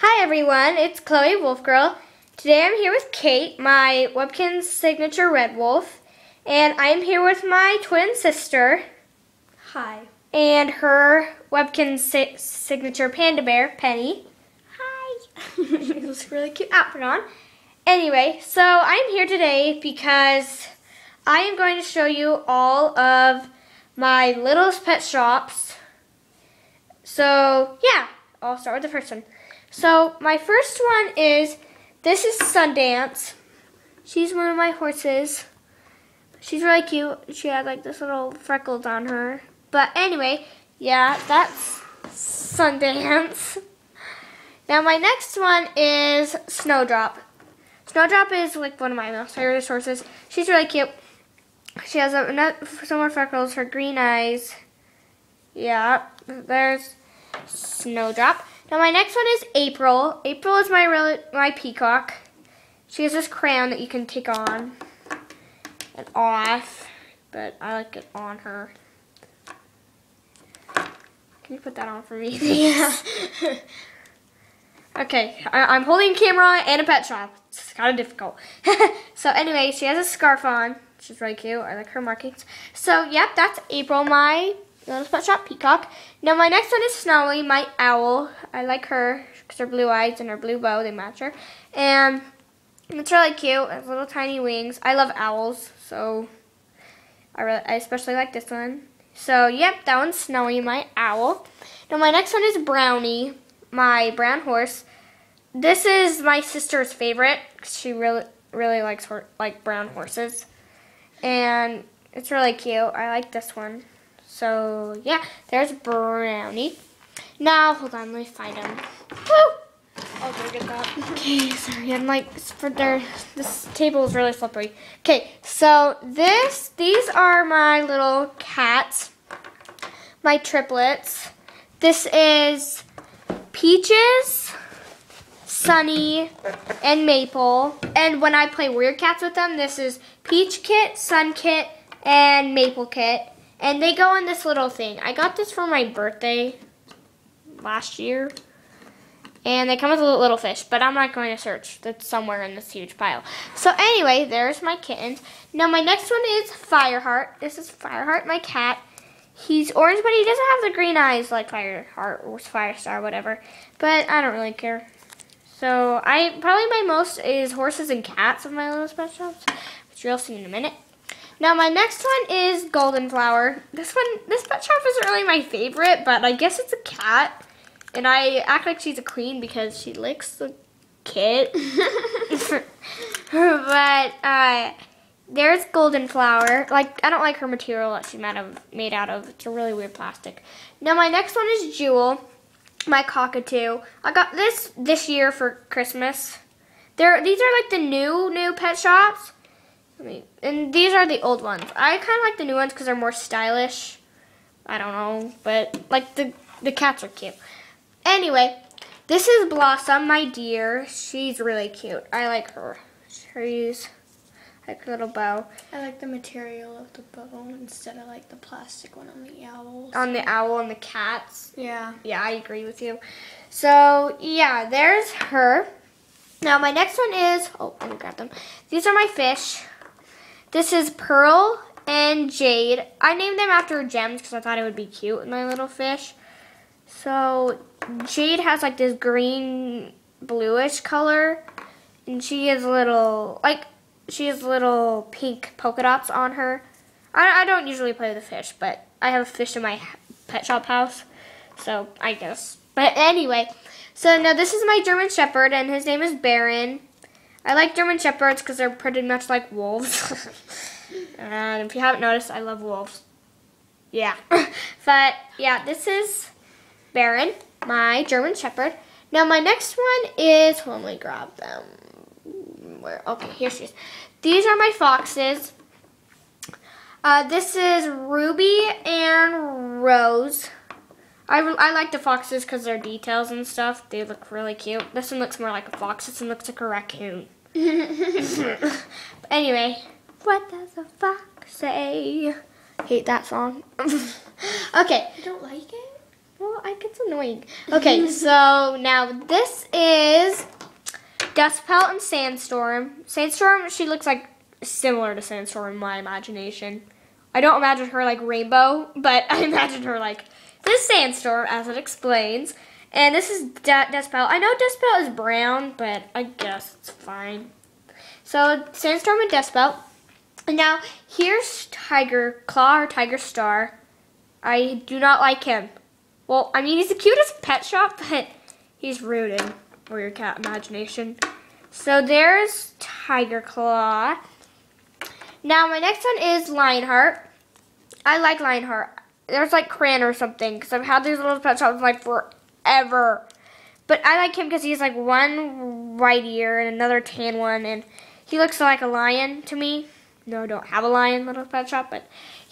Hi everyone, it's Chloee Wolfgirl. Today I'm here with Kate, my Webkinz signature Red Wolf, and I'm here with my twin sister. Hi. And her Webkinz si signature Panda Bear, Penny. Hi. a really cute outfit on. Anyway, so I'm here today because I am going to show you all of my littlest pet shops. So, yeah, I'll start with the first one. So, my first one is, this is Sundance. She's one of my horses. She's really cute. She has like this little freckles on her. But anyway, yeah, that's Sundance. Now my next one is Snowdrop. Snowdrop is like one of my most favorite horses. She's really cute. She has a, some more freckles, her green eyes. Yeah, there's Snowdrop. Now my next one is April. April is my my peacock. She has this crown that you can take on and off, but I like it on her. Can you put that on for me? Yeah. Okay, I, am holding a camera and a pet shop. It's kind of difficult. so anyway, she has a scarf on. She's really cute. I like her markings. So, yep, that's April, my little pet shop peacock. Now, my next one is Snowy, my owl. I like her because her blue eyes and her blue bow, they match her. And it's really cute. It has little tiny wings. I love owls, so I, really, I especially like this one. So, yep, that one's Snowy, my owl. Now, my next one is Brownie my brown horse. This is my sister's favorite. She really really likes like brown horses. And it's really cute. I like this one. So, yeah, there's Brownie. Now, hold on, let me find him. Woo! I'll go get that. Okay, sorry, I'm like, for there, this table is really slippery. Okay, so this, these are my little cats, my triplets. This is Peaches, Sunny, and Maple. And when I play Warrior Cats with them, this is Peach Kit, Sun Kit, and Maple Kit. And they go in this little thing. I got this for my birthday last year. And they come with a little fish, but I'm not going to search. That's somewhere in this huge pile. So anyway, there's my kittens. Now my next one is Fireheart. This is Fireheart, my cat. He's orange, but he doesn't have the green eyes like Fireheart or Firestar, whatever. But I don't really care. So I probably my most is horses and cats of my little pet shops, which you'll see in a minute. Now my next one is Golden Flower. This one, this pet shop isn't really my favorite, but I guess it's a cat. And I act like she's a queen because she licks the kit. but uh, there's golden flower. Like, I don't like her material that she's made, of, made out of. It's a really weird plastic. Now, my next one is Jewel, my cockatoo. I got this this year for Christmas. They're, these are like the new, new pet shops. Mean, and these are the old ones. I kind of like the new ones because they're more stylish. I don't know, but like the, the cats are cute. Anyway, this is Blossom, my dear. She's really cute. I like her. She's like a little bow. I like the material of the bow instead of like the plastic one on the owls. On the owl and the cats. Yeah. Yeah, I agree with you. So, yeah, there's her. Now, my next one is, oh, let me grab them. These are my fish. This is Pearl and Jade. I named them after gems because I thought it would be cute with my little fish. So, Jade has like this green bluish color. And she has little, like, she has little pink polka dots on her. I, I don't usually play with the fish, but I have a fish in my pet shop house, so I guess. But anyway, so now this is my German Shepherd, and his name is Baron. I like German Shepherds because they're pretty much like wolves. and if you haven't noticed, I love wolves. Yeah. but yeah, this is Baron, my German Shepherd. Now my next one is, let me grab them where? Okay, here she is. These are my foxes. Uh, this is Ruby and Rose. I, I like the foxes because their details and stuff. They look really cute. This one looks more like a fox. This one looks like a raccoon. anyway, what does a fox say? Hate that song. okay. You don't like it? Well, I gets annoying. Okay, so now this is Dustpelt and Sandstorm. Sandstorm, she looks like similar to Sandstorm in my imagination. I don't imagine her like rainbow, but I imagine her like this Sandstorm, as it explains. And this is D- Dustpelt. I know Dustpelt is brown, but I guess it's fine. So Sandstorm and Dustpelt. And now here's Tiger Claw or Tiger Star. I do not like him. Well, I mean he's the cutest pet shop, but he's rude in your cat imagination. So there's Tiger Claw. Now my next one is Lionheart. I like Lionheart. There's like Cran or something because I've had these little pet shops like forever. But I like him because he's like one white ear and another tan one, and he looks like a lion to me. No, I don't have a lion little pet shop, but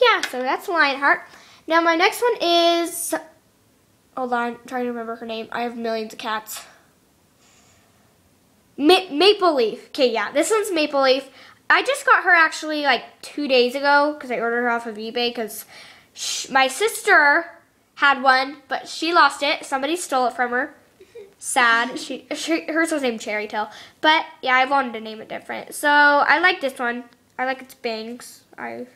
yeah, so that's Lionheart. Now my next one is, hold on, I'm trying to remember her name. I have millions of cats. Ma Maple Leaf. Okay, yeah, this one's Maple Leaf. I just got her actually like two days ago because I ordered her off of eBay because my sister had one, but she lost it. Somebody stole it from her. Sad. She, she hers was named Cherry Tail. But yeah, I wanted to name it different. So I like this one. I like its bangs. I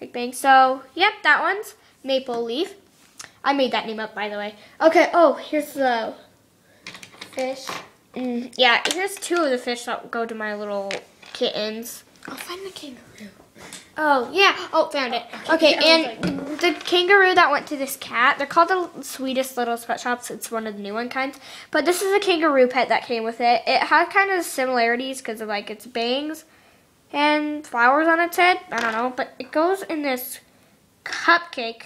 like bangs. So yep, that one's Maple Leaf. I made that name up by the way. Okay, oh, here's the fish. Mm, yeah, here's two of the fish that go to my little kittens. I'll find the kangaroo. Oh, yeah. Oh, found it. Okay, and the kangaroo that went to this cat, they're called the sweetest little sweatshops. It's one of the new one kinds. But this is a kangaroo pet that came with it. It has kind of similarities because of like its bangs and flowers on its head. I don't know, but it goes in this cupcake.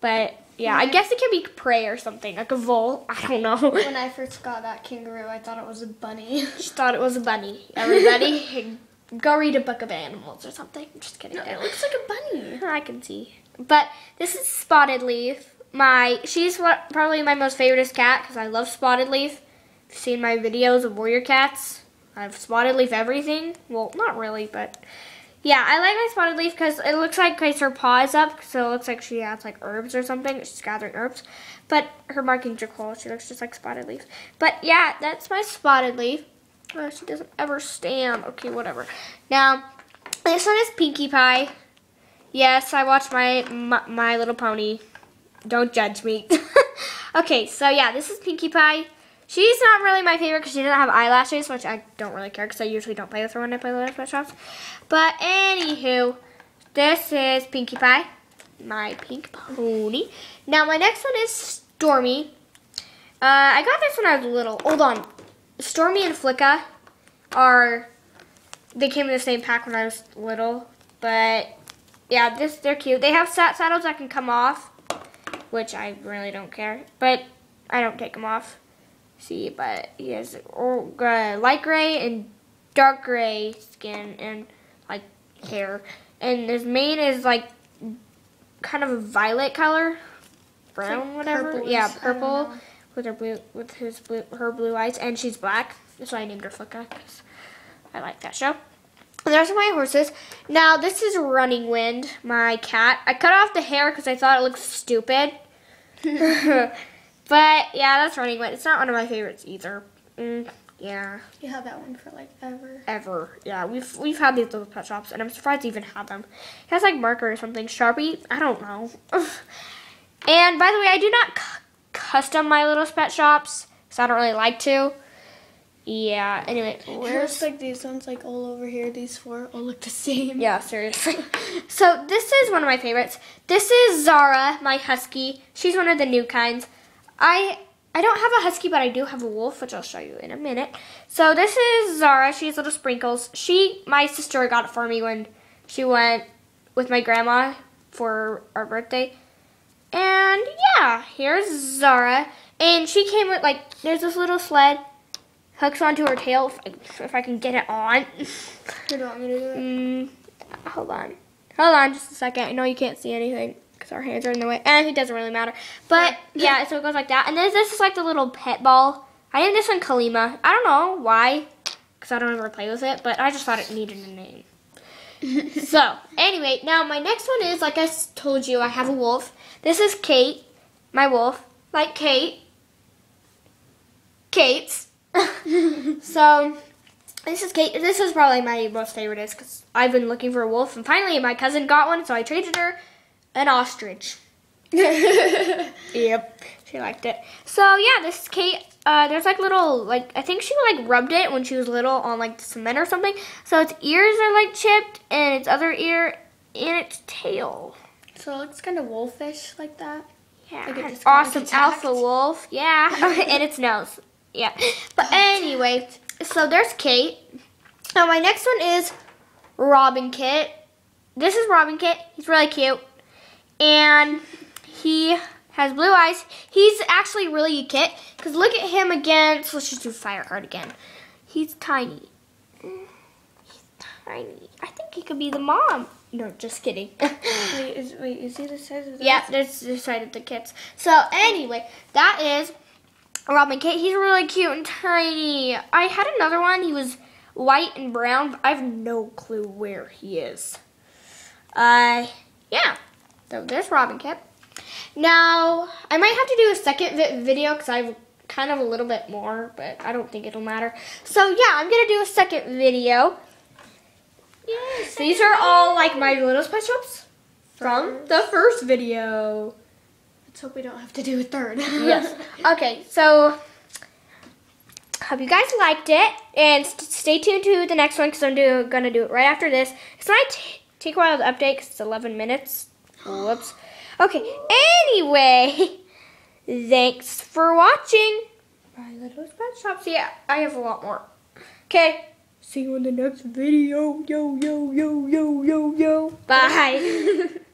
But yeah, I guess it can be prey or something, like a vole. I don't know. When I first got that kangaroo, I thought it was a bunny. She thought it was a bunny. Everybody, go read a book of animals or something. I'm just kidding. No, it looks like a bunny. I can see. But this is Spotted Leaf. My she's what probably my most favorite cat because I love Spotted Leaf. You've seen my videos of warrior cats. I've Spotted Leaf everything. Well, not really, but yeah, I like my Spotted Leaf because it looks like because her paw is up, so it looks like she has like herbs or something. She's gathering herbs, but her markings are cool. She looks just like Spotted Leaf. But yeah, that's my Spotted Leaf. Oh, she doesn't ever stand. Okay, whatever. Now, this one is Pinkie Pie. Yes, I watched my, my, my Little Pony. Don't judge me. okay, so yeah, this is Pinkie Pie. She's not really my favorite because she doesn't have eyelashes, which I don't really care because I usually don't play with her when I play Little Pet Shops. But anywho, this is Pinkie Pie, my pink pony. Now my next one is Stormy. Uh, I got this when I was little. Hold on. Stormy and Flicka are, they came in the same pack when I was little. But yeah, this they're cute. They have sat saddles that can come off, which I really don't care. But I don't take them off. See, but he has uh, light gray and dark gray skin and like hair, and his mane is like kind of a violet color, brown, like whatever. Purplish, yeah, purple with her blue with his blue her blue eyes, and she's black. That's why I named her Flicka because I like that show. And there's my horses. Now this is Running Wind, my cat. I cut off the hair because I thought it looked stupid. But yeah, that's Running Wind. It's not one of my favorites either. Mm, yeah. You have that one for like ever. Ever. Yeah, we've we've had these little pet shops, and I'm surprised to even have them. It has like marker or something. Sharpie? I don't know. and by the way, I do not custom my little pet shops, so I don't really like to. Yeah. Anyway, where's like these ones like all over here? These four all look the same. Yeah, seriously. so this is one of my favorites. This is Zara, my husky. She's one of the new kinds. I I don't have a husky, but I do have a wolf, which I'll show you in a minute. So this is Zara. She has little sprinkles. She, my sister got it for me when she went with my grandma for our birthday. And yeah, here's Zara. And she came with like, there's this little sled, hooks onto her tail, if I, if I can get it on. You don't want me to do it? Mm, hold on. Hold on just a second. I know you can't see anything because our hands are in the way. And it doesn't really matter. But yeah, so it goes like that. And then this is like the little pet ball. I named this one Kalima. I don't know why, because I don't ever play with it, but I just thought it needed a name. so, anyway, now my next one is, like I told you, I have a wolf. This is Kate. my wolf, like Kate. Kate's. so this is Kate. This is probably my most favorite is because I've been looking for a wolf, and finally my cousin got one, so I traded her an ostrich. yep, she liked it. So yeah, this is Kate. Uh, there's like little like I think she like rubbed it when she was little on like cement or something. So its ears are like chipped, and its other ear and its tail. So it looks kind of wolfish like that. Yeah, Like it an just awesome alpha wolf. Yeah, and its nose. Yeah, but anyway, so there's Kate. Now my next one is Robin Kit. This is Robin Kit. He's really cute, and he has blue eyes. He's actually really a kit because look at him against. Let's just do Fireheart again. He's tiny. He's tiny. I think he could be the mom. No, just kidding. Wait, is wait, is he the size of that? Yeah, that's the side of the kits. So anyway, that is Robin Kit. He's really cute and tiny. I had another one. He was white and brown, but I have no clue where he is. Uh, yeah. So there's Robin Kit. Now I might have to do a second vi- video because I have kind of a little bit more, but I don't think it'll matter. So yeah, I'm gonna do a second video. Yes, these are all like my little pet shops from the first video. Let's hope we don't have to do a third. yes. Okay, so hope you guys liked it, and st- stay tuned to the next one because I'm do- gonna do it right after this. It's might t- take a while to update because it's 11 minutes. Whoops. Okay. Anyway, thanks for watching. My little pet shops. Yeah, I have a lot more. Okay. See you in the next video. Yo yo yo yo yo yo. Bye.